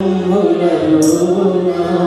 Hallelujah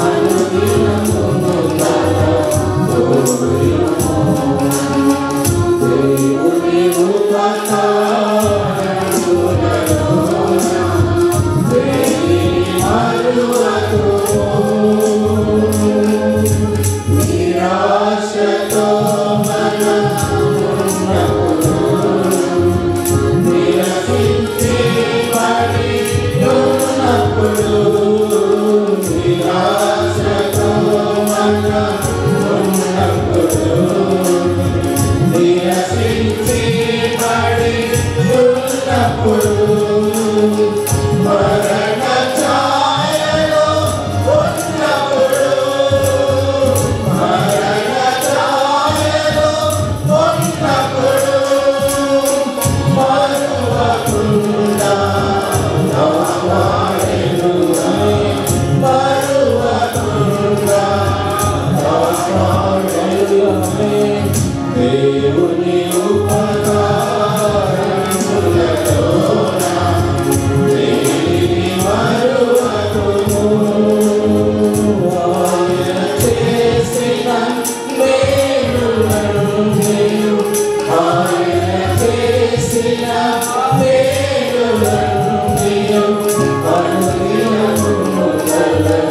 Hallelujah. Hallelujah.